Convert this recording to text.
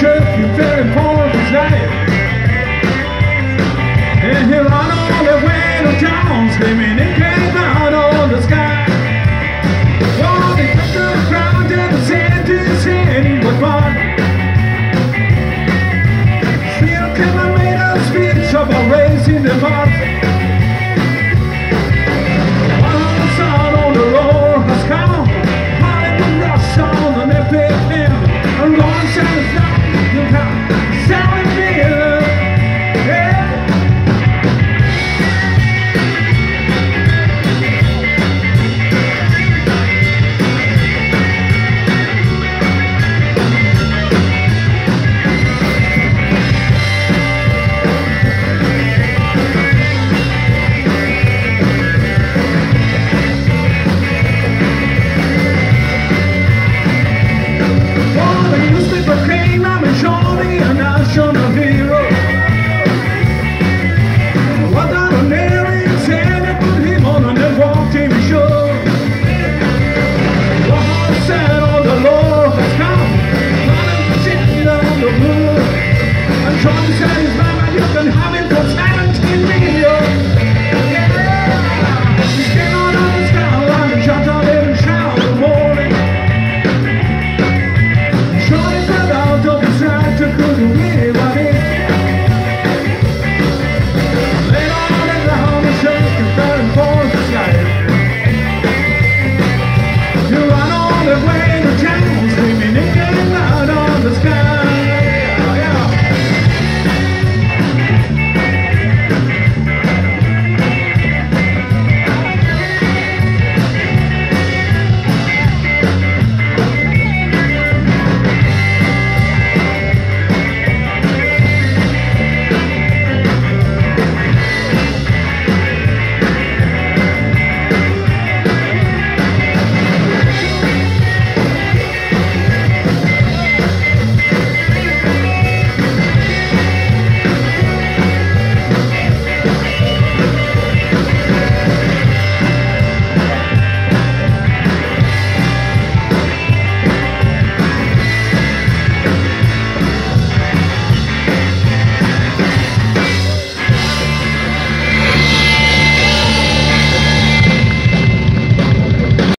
shook you very poor, desire. And he'll run all the way to Jones,